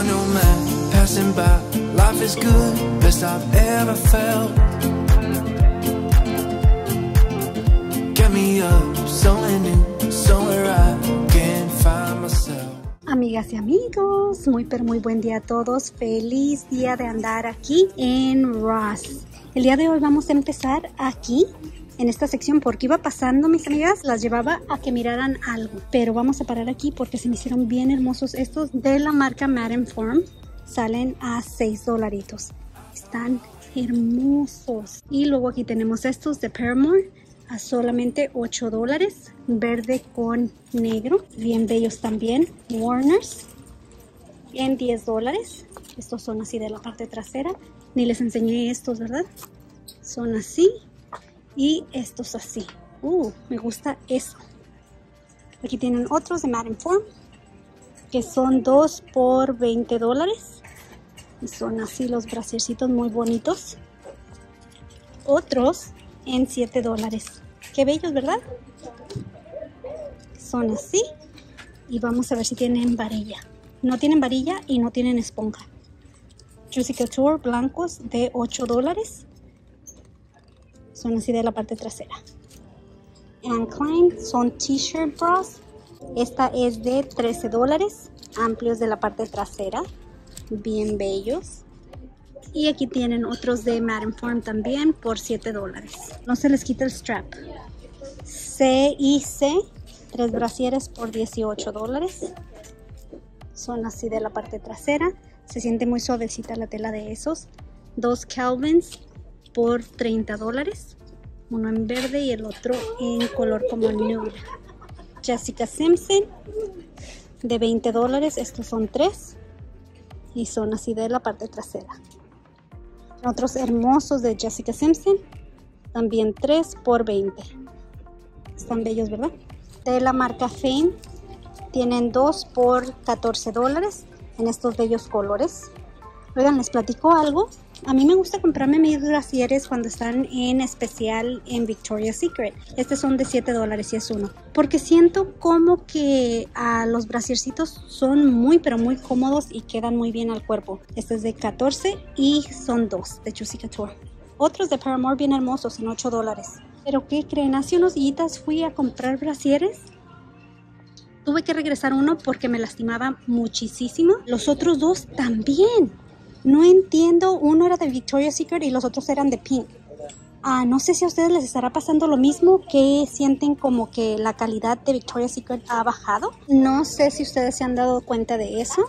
Passing by. Life is good, best I've ever felt. Amigas y amigos, muy pero muy buen día a todos. Feliz día de andar aquí en Ross. El día de hoy vamos a empezar aquí en esta sección porque iba pasando mis amigas, las llevaba a que miraran algo. Pero vamos a parar aquí porque se me hicieron bien hermosos estos de la marca Madden Form. Salen a 6 dolaritos. Están hermosos. Y luego aquí tenemos estos de Paramore a solamente 8 dólares. Verde con negro. Bien bellos también. Warners en 10 dólares. Estos son así de la parte trasera. Ni les enseñé estos, ¿verdad? Son así. Y estos así. Uh, me gusta eso. Aquí tienen otros de Madden Form. Que son 2 por 20 dólares. Y son así los brasiercitos muy bonitos. Otros en 7 dólares. Qué bellos, ¿verdad? Son así. Y vamos a ver si tienen varilla. No tienen varilla y no tienen esponja. Juicy Couture blancos de 8 dólares. Son así de la parte trasera. And Klein son t-shirt bras. Esta es de 13 dólares. Amplios de la parte trasera. Bien bellos. Y aquí tienen otros de Madden Form también por 7 dólares. No se les quita el strap. C y C. Tres brasieres por 18 dólares. Son así de la parte trasera. Se siente muy suavecita la tela de esos. Dos Calvins por 30 dólares. Uno en verde y el otro en color como nude. Jessica Simpson de 20 dólares. Estos son tres. Y son así de la parte trasera. Otros hermosos de Jessica Simpson. También 3 por 20. Están bellos, ¿verdad? De la marca Fame. Tienen 2 por 14 dólares en estos bellos colores. Oigan, les platico algo. A mí me gusta comprarme mis brasieres cuando están en especial en Victoria's Secret. Estos son de 7 dólares y es uno. Porque siento como que a los brasiercitos son muy pero muy cómodos y quedan muy bien al cuerpo. Este es de 14 y son dos de Juicy Couture. Otros de Paramore bien hermosos en 8 dólares. Pero ¿qué creen? Hace unos días fui a comprar brasieres Tuve que regresar uno porque me lastimaba muchísimo. Los otros dos también. No entiendo. Uno era de Victoria's Secret y los otros eran de Pink. Ah, no sé si a ustedes les estará pasando lo mismo, que sienten como que la calidad de Victoria's Secret ha bajado. No sé si ustedes se han dado cuenta de eso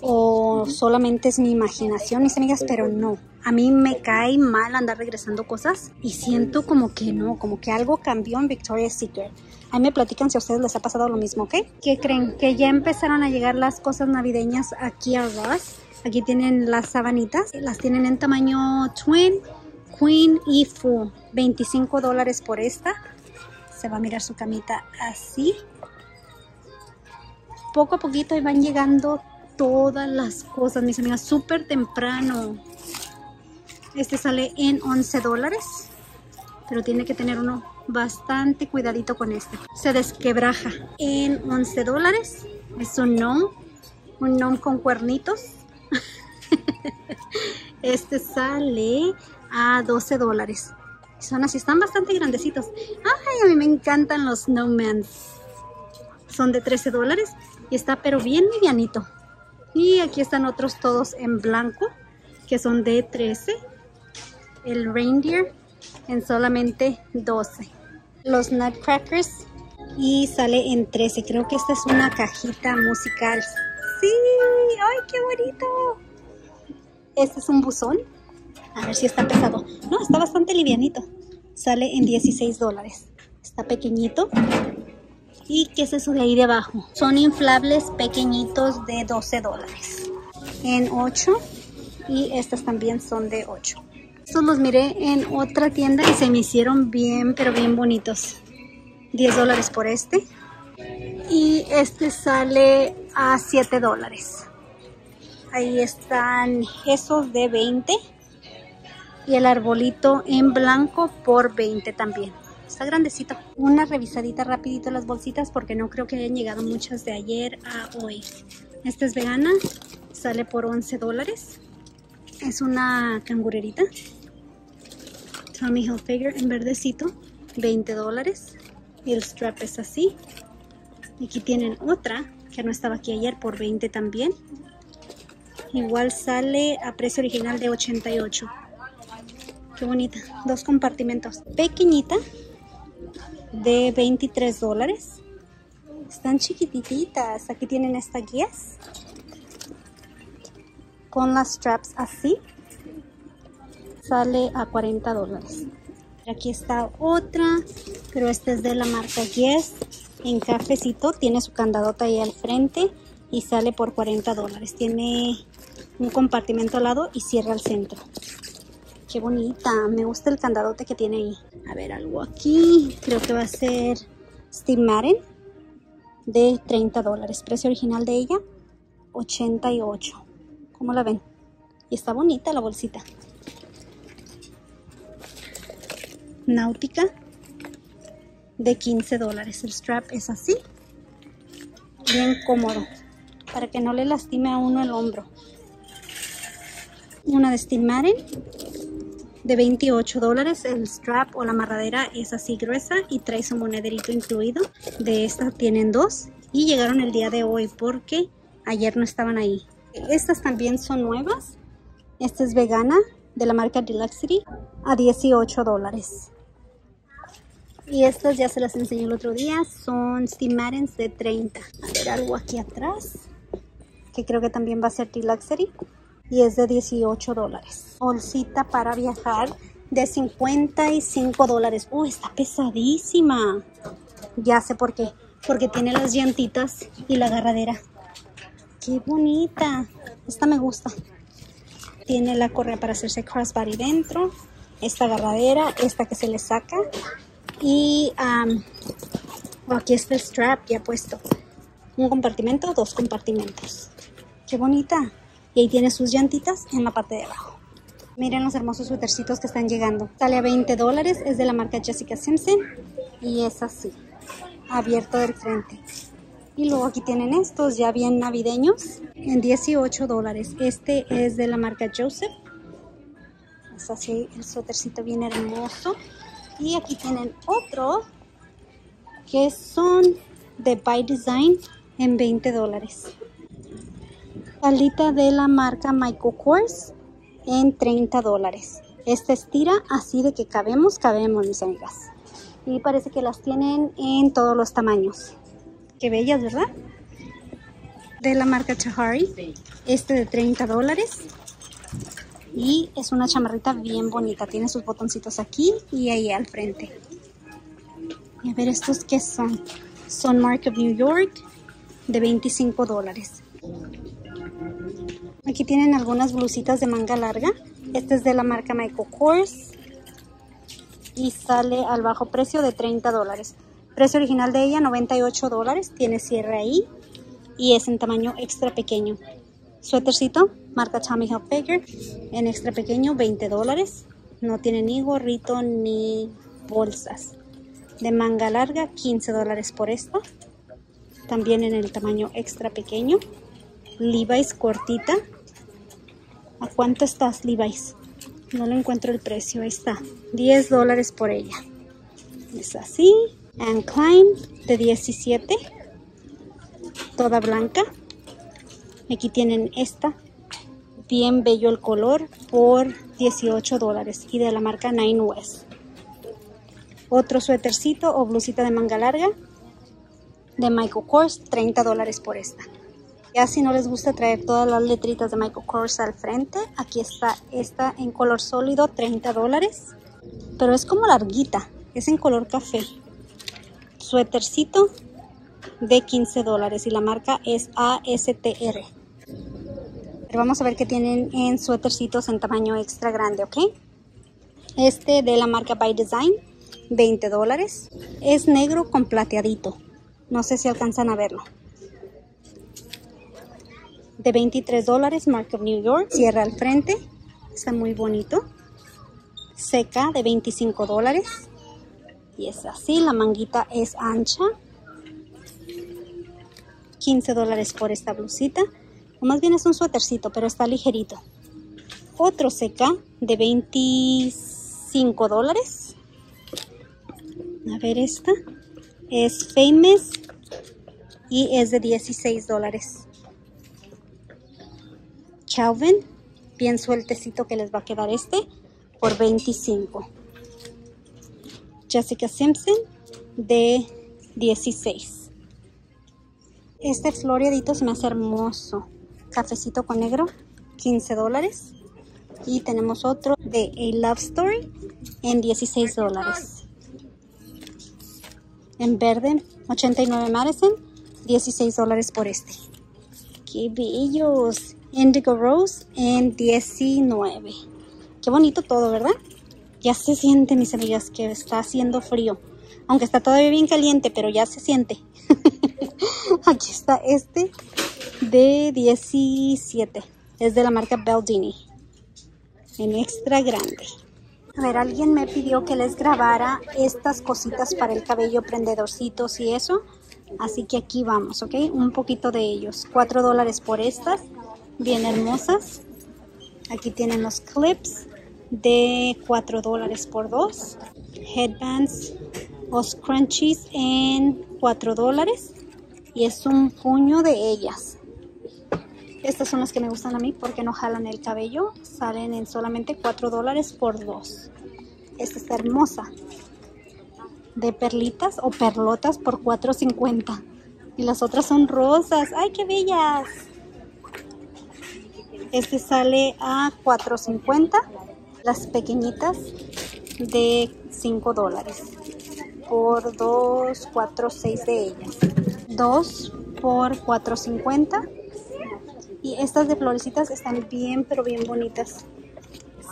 o solamente es mi imaginación, mis amigas, pero no. A mí me cae mal andar regresando cosas y siento como que no, como que algo cambió en Victoria's Secret. Ahí me platican si a ustedes les ha pasado lo mismo, ¿ok? ¿Qué creen? Que ya empezaron a llegar las cosas navideñas aquí a Ross. Aquí tienen las sabanitas. Las tienen en tamaño twin, queen y full. 25 dólares por esta. Se va a mirar su camita así. Poco a poquito van llegando todas las cosas, mis amigas. Súper temprano. Este sale en 11 dólares. Pero tiene que tener uno bastante cuidadito con este. Se desquebraja en 11 dólares. Es un gnome, un gnome con cuernitos. este sale a 12 dólares. Son así, están bastante grandecitos. Ay, a mí me encantan los Snowmans. Son de 13 dólares y está pero bien medianito. Y aquí están otros todos en blanco que son de 13. El reindeer en solamente 12 los Nutcrackers y sale en 13. Creo que esta es una cajita musical. ¡Sí! ¡Ay, qué bonito! Este es un buzón. A ver si está pesado. No, está bastante livianito. Sale en 16 dólares. Está pequeñito. ¿Y qué es eso de ahí de abajo? Son inflables pequeñitos de 12 dólares. En 8. Y estas también son de 8. Estos los miré en otra tienda y se me hicieron bien, pero bien bonitos. 10 dólares por este. Y este sale a 7 dólares. Ahí están esos de 20. Y el arbolito en blanco por 20 también. Está grandecito. Una revisadita rapidito las bolsitas porque no creo que hayan llegado muchas de ayer a hoy. Esta es vegana. Sale por 11 dólares. Es una cangurerita. Tommy Hilfiger en verdecito. 20 dólares. Y el strap es así. Aquí tienen otra que no estaba aquí ayer por 20 también. Igual sale a precio original de 88. Qué bonita. Dos compartimentos. Pequeñita de 23 dólares. Están chiquititas. Aquí tienen estas guías. Con las straps así. Sale a 40 dólares. Aquí está otra. Pero esta es de la marca Guess. En cafecito. Tiene su candadota ahí al frente. Y sale por 40 dólares. Tiene un compartimento al lado y cierra al centro. Qué bonita. Me gusta el candadote que tiene ahí. A ver, algo aquí. Creo que va a ser Steve Madden de 30 dólares. Precio original de ella, 88. ¿Cómo la ven? Y está bonita la bolsita. Náutica de 15 dólares. El strap es así. Bien cómodo. Para que no le lastime a uno el hombro. Una de Steve Madden de 28 dólares. El strap o la amarradera es así gruesa y trae su monederito incluido. De estas tienen dos y llegaron el día de hoy porque ayer no estaban ahí. Estas también son nuevas. Esta es vegana de la marca Deluxity a 18 dólares. Y estas ya se las enseñé el otro día. Son Steam Maddens de 30. A ver, algo aquí atrás. Que creo que también va a ser Deluxity y es de 18 dólares. Bolsita para viajar de 55 dólares. Uy, está pesadísima. Ya sé por qué. Porque tiene las llantitas y la agarradera. Qué bonita. Esta me gusta. Tiene la correa para hacerse crossbody dentro. Esta agarradera, esta que se le saca. Y aquí está el strap ya puesto. Un compartimento, dos compartimentos. Qué bonita. Y ahí tiene sus llantitas en la parte de abajo. Miren los hermosos suétercitos que están llegando. Sale a 20 dólares, es de la marca Jessica Simpson y es así, abierto del frente. Y luego aquí tienen estos ya bien navideños en 18 dólares. Este es de la marca Joseph. Es así el suétercito bien hermoso. Y aquí tienen otro que son de By Design en 20 dólares. Palita de la marca Michael Kors en 30 dólares. Esta estira así de que cabemos, cabemos mis amigas. Y parece que las tienen en todos los tamaños. Qué bellas, ¿verdad? De la marca Chahari. Este de 30 dólares. Y es una chamarrita bien bonita. Tiene sus botoncitos aquí y ahí al frente. Y a ver estos qué son. Son Mark of New York de 25 dólares. Aquí tienen algunas blusitas de manga larga. Esta es de la marca Michael Kors. Y sale al bajo precio de 30 dólares. Precio original de ella 98 dólares. Tiene cierre ahí. Y es en tamaño extra pequeño. Suétercito, marca Tommy Hilfiger. En extra pequeño 20 dólares. No tiene ni gorrito ni bolsas. De manga larga 15 dólares por esto. También en el tamaño extra pequeño. Levi's cortita ¿A cuánto estás, Levi's? No le encuentro el precio. Ahí está. 10 dólares por ella. Es así. Anne Klein de 17. Toda blanca. Aquí tienen esta. Bien bello el color por 18 dólares. Y de la marca Nine West. Otro suétercito o blusita de manga larga. De Michael Kors. 30 dólares por esta. Ya si no les gusta traer todas las letritas de Michael Kors al frente, aquí está esta en color sólido, 30 dólares. Pero es como larguita, es en color café. Suétercito de 15 dólares y la marca es ASTR. Pero vamos a ver qué tienen en suétercitos en tamaño extra grande, ¿ok? Este de la marca By Design, 20 dólares. Es negro con plateadito. No sé si alcanzan a verlo de 23 dólares, Mark of New York. Cierra al frente, está muy bonito. Seca de 25 dólares. Y es así, la manguita es ancha. 15 dólares por esta blusita. O más bien es un suétercito, pero está ligerito. Otro seca de 25 dólares. A ver esta. Es Famous y es de 16 dólares. Calvin, bien sueltecito que les va a quedar este, por 25. Jessica Simpson, de 16. Este floreadito se me hace hermoso. Cafecito con negro, 15 dólares. Y tenemos otro de A Love Story en 16 dólares. En verde, 89 Madison, 16 dólares por este. ¡Qué bellos! Indigo Rose en 19. Qué bonito todo, ¿verdad? Ya se siente, mis amigas, que está haciendo frío. Aunque está todavía bien caliente, pero ya se siente. Aquí está este de 17. Es de la marca Baldini. En extra grande. A ver, alguien me pidió que les grabara estas cositas para el cabello, prendedorcitos y eso. Así que aquí vamos, ¿ok? Un poquito de ellos. 4 dólares por estas. Bien hermosas. Aquí tienen los clips de 4 dólares por dos. Headbands o scrunchies en 4 dólares. Y es un puño de ellas. Estas son las que me gustan a mí porque no jalan el cabello. Salen en solamente 4 dólares por dos. Esta está hermosa. De perlitas o perlotas por 4.50. Y las otras son rosas. ¡Ay, qué bellas! Este sale a 4.50. Las pequeñitas de 5 dólares. Por 2, 4, 6 de ellas. 2 por 4.50 y estas de florecitas están bien, pero bien bonitas.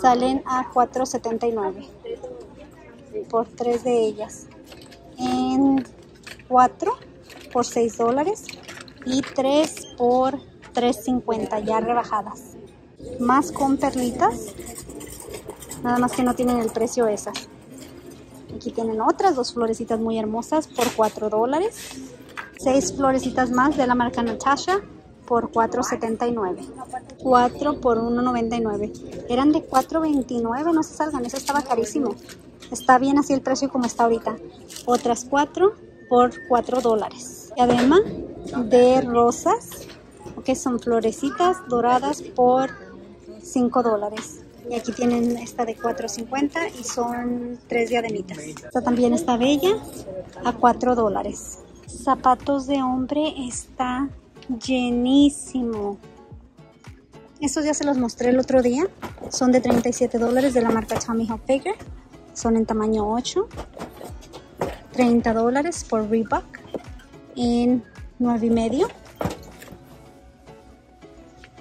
Salen a 4.79 por tres de ellas. En 4 por 6 dólares y 3 por 3.50 ya rebajadas. Más con perlitas. Nada más que no tienen el precio esas. Aquí tienen otras dos florecitas muy hermosas por 4 dólares. 6 florecitas más de la marca Natasha por 4.79. 4 por 1.99. Eran de 4.29, no se salgan, eso estaba carísimo. Está bien así el precio como está ahorita. Otras 4 por 4 dólares. Y además de rosas, que son florecitas doradas por 5 dólares. Y aquí tienen esta de 4.50 y son 3 diademitas. Esta también está bella a 4 dólares. Zapatos de hombre está llenísimo. Estos ya se los mostré el otro día. Son de 37 dólares de la marca Tommy Hilfiger. Son en tamaño 8. 30 dólares por Reebok en 9 y medio.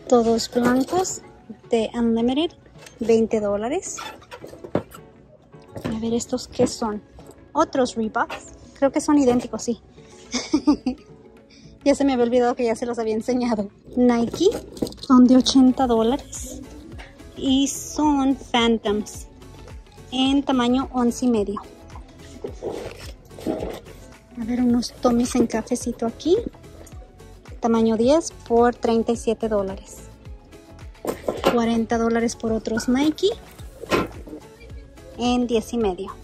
Todos blancos de Unlimited, 20 dólares. A ver estos qué son. Otros Reeboks. Creo que son idénticos, sí. Ya se me había olvidado que ya se los había enseñado. Nike son de 80 dólares. Y son Phantoms en tamaño 11 y medio. A ver, unos Tommys en cafecito aquí. Tamaño 10 por 37 dólares. 40 dólares por otros Nike en 10 y medio.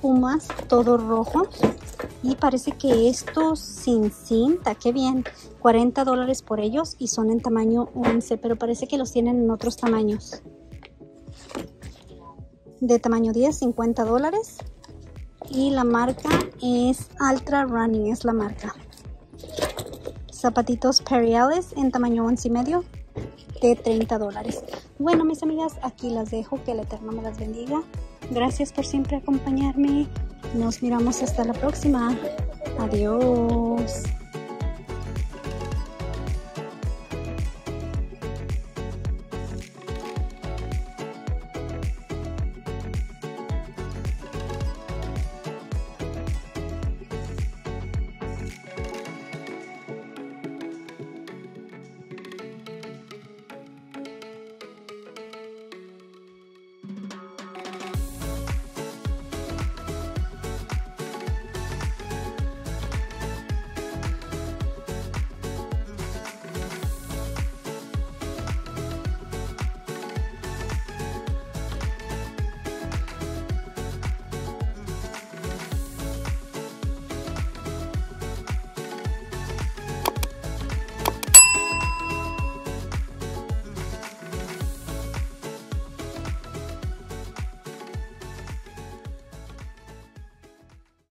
Pumas, todos rojos y parece que estos sin cinta, qué bien, 40 dólares por ellos y son en tamaño 11, pero parece que los tienen en otros tamaños. De tamaño 10, 50 dólares. Y la marca es Ultra Running, es la marca. Zapatitos Periales en tamaño 11 y medio de 30 dólares. Bueno, mis amigas, aquí las dejo. Que el Eterno me las bendiga. Gracias por siempre acompañarme. Nos miramos hasta la próxima. Adiós.